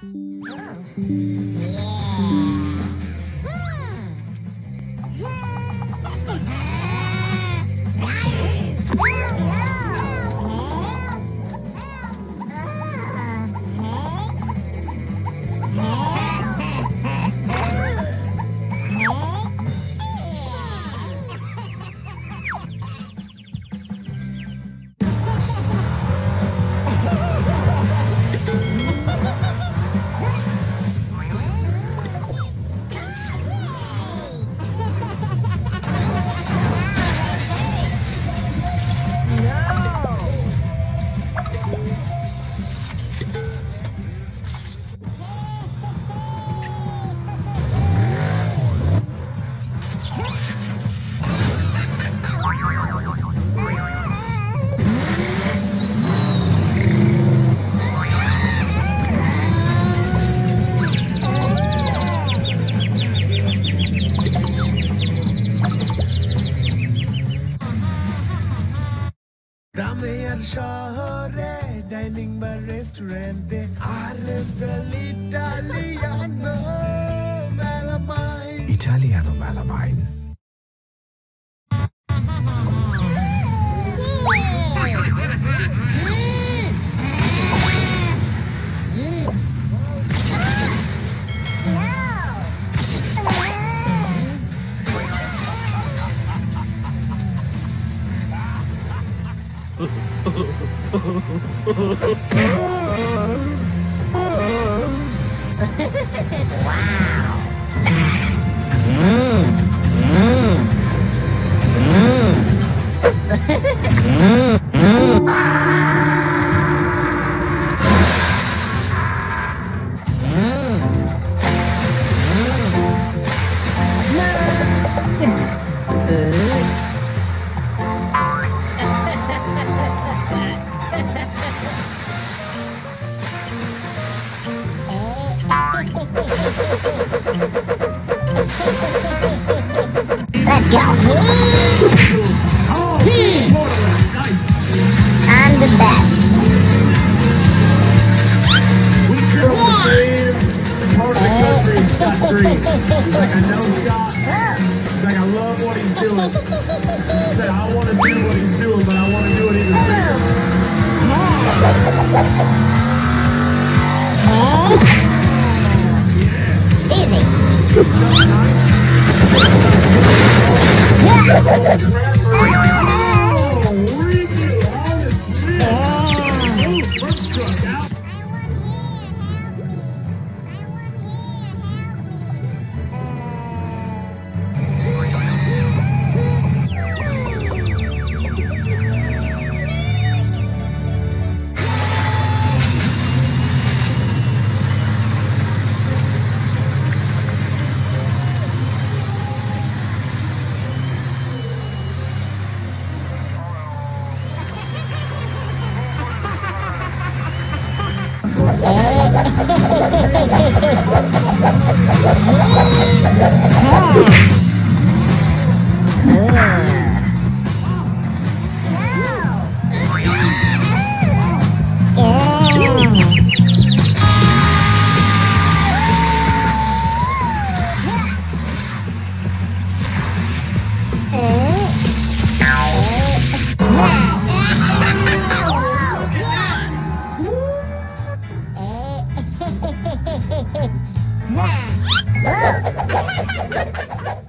Oh. Yeah. গ্রামের শহরে dining বা রেস্টুরেন্টে RFL Italiano melamine Uh... Let's go. I'm the best. He's like, I know Scott. He's like, I love what he's doing. He said, I want to do what he's doing, but I want to do it even bigger. Easy. Ha! Ha ha ha ha ha!